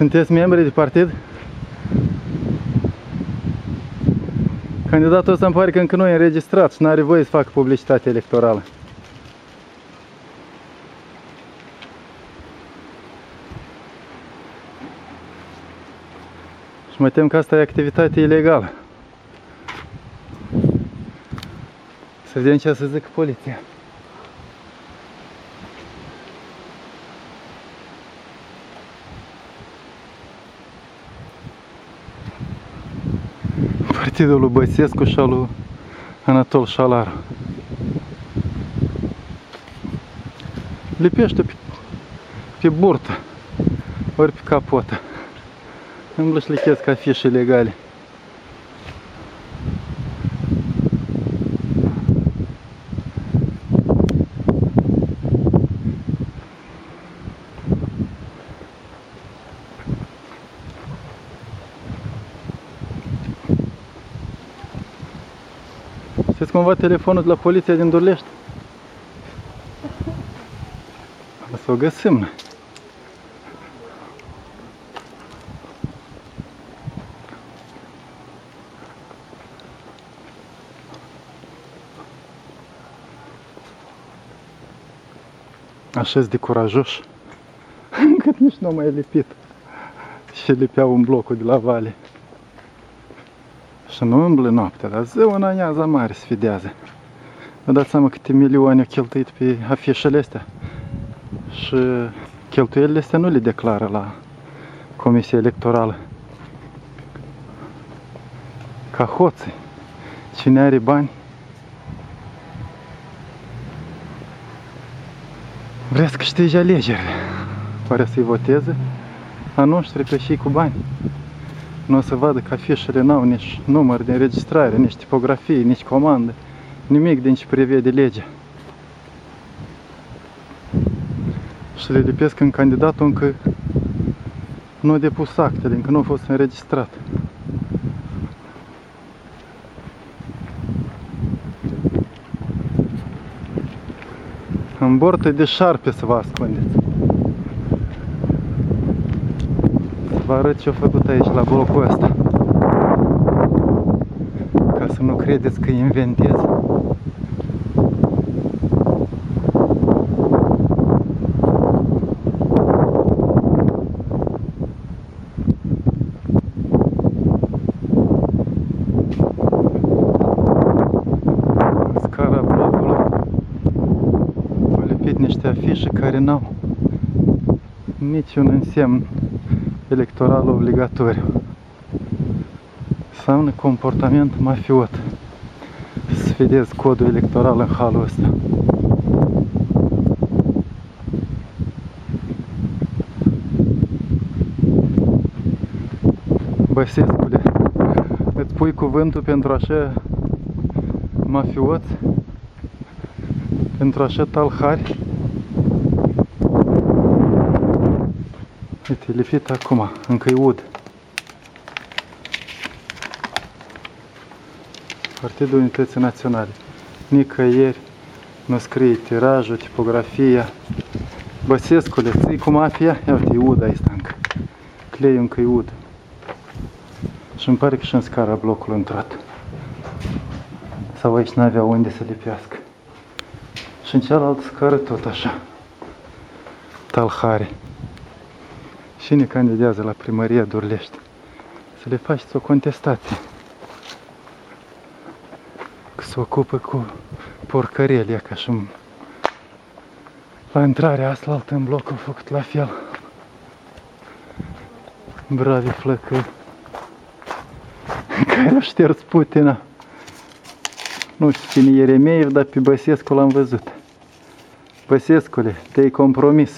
Sunteți membri de partid? Candidatul ăsta îmi pare că încă nu e înregistrat și nu are voie să facă publicitate electorală. Și mă tem că asta e activitate ilegală. Să vedem ce o să zică poliția. Partidul lui Băsescu și al lui Anatol Șalaru. Lipește pe, pe burtă, ori pe capotă. Îmi lășlichesc afișe legale. Știți cumva telefonul de la poliția din Dorlești? O să o găsim noi. Așa de curajoși, încât nici nu au mai lipit. Și lipeau în blocul de la vale. Și nu umblă noaptea, dar ziua în aniaza mare sfidează. Vă dați seama câte milioane au cheltuit pe afișele astea. Și cheltuielile astea nu le declară la Comisia Electorală. Ca hoții. Cine are bani Vrea să câștige alegerile. Pare să-i voteze a noștri pe și cu bani. Nu o să vadă că afișele n-au nici număr de înregistrare, nici tipografie, nici comandă. Nimic din ce prevede legea. Și le lipesc în candidatul încă nu a depus actele, încă nu a fost înregistrat. În bortă de șarpe să vă ascundeți. Să vă arăt ce a făcut aici la blocul ăsta. Ca să nu credeți că inventez. Scara blocului au lipit niște afișe care n-au niciun însemn electoral obligatoriu. Înseamnă comportament mafiot. Să vedeți codul electoral în halul ăsta. Băsescule, îți pui cuvântul pentru așa mafioți? Pentru așa talhari? Uite, e lipit acum, încă-i ud. Partidul Unității Naționale. Nicăieri nu scrie tirajul, tipografia. Băsescule, ții cu mafia? Ia uite, e ud aici încă. Cleiul încă e ud. Și îmi pare că și în scara blocul intrat. Sau aici n-avea unde să lipească. Și în cealaltă scară tot așa. Talhare. Cine candidează la primăria Dorlești? Să le faceți o contestație. Că se ocupă cu porcărelia, ca și un- la intrarea asta altă în bloc au făcut la fel. Bravi flăcăi. Care au șters Putina. Nu știu cine e Ieremiev, dar pe Băsescu l-am văzut. Băsescule, te-ai compromis.